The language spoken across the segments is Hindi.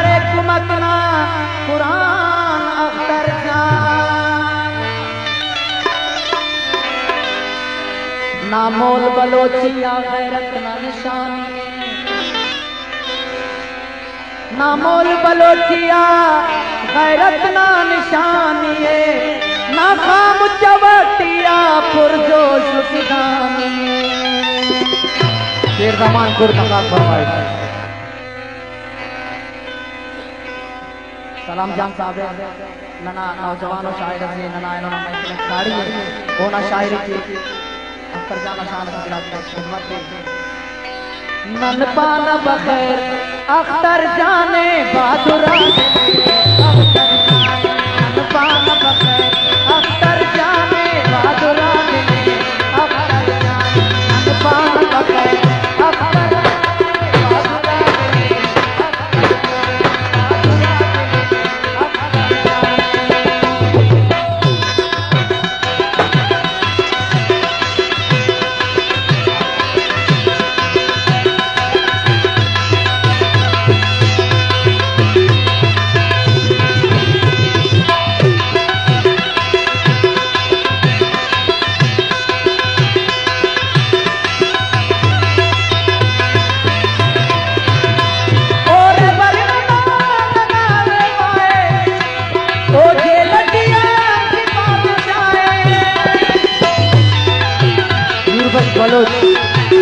हमारे कुमतना कुरान अख्तर नामोल बलोचिया गैरत ना निशानी। नामोल बलोचिया गैरत ना निशानी ना खाम चवटिया पुरजोश किदानी शेर दमान गुरदमा फरमाए। सलाम जान साहब नना नौजवानों शायर से नना इन्होंने साड़ी है। वो ना शायरी की अक्सर जाना शान हजरात की खिदमत में नन पाना बखैर अख्तर जाने बहादुरा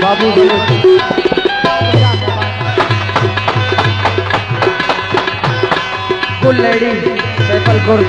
बाबू डेरे गुल लेडी पेपल गुल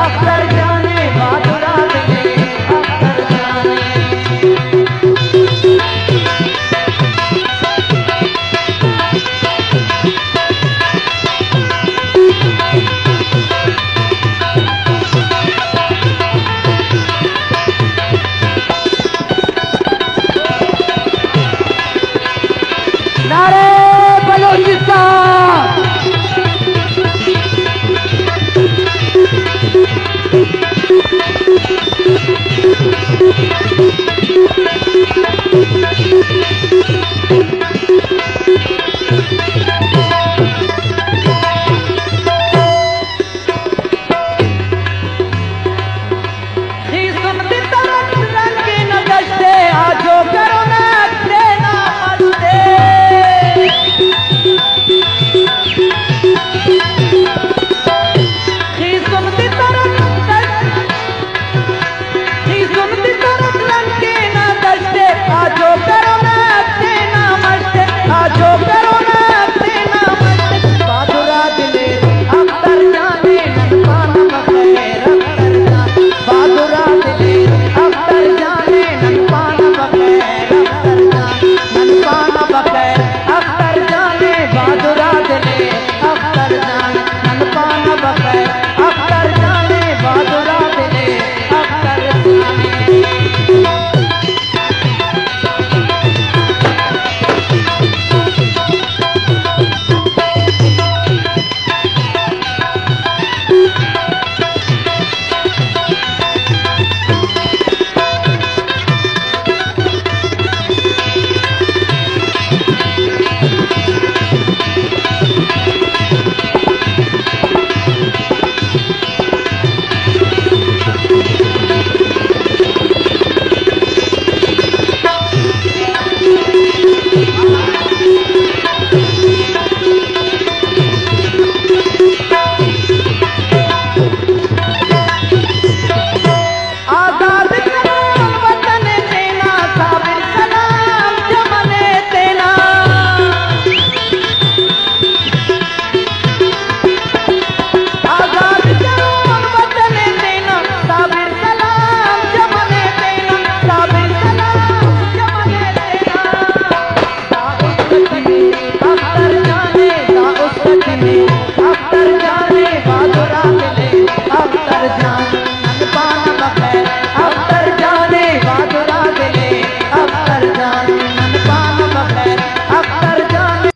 हसर